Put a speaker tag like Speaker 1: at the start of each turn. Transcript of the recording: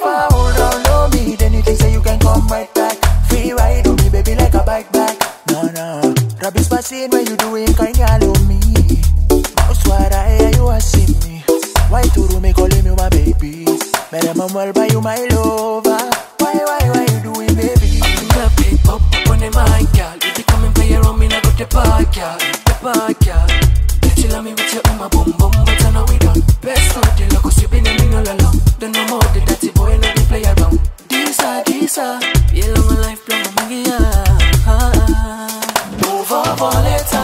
Speaker 1: If I hold on to me, then you think say you can come right back. Free ride on me, baby, like a bike back. No, no. Rub this passing when you doing kind of on me. Mouse what I you are seeing me. Why to do me calling you my baby? Better mom well by you my lover. Why, why, why you doing baby? Rap it up on the mic, girl. If you come and play around me, now got the park, girl. The park, girl. all the time.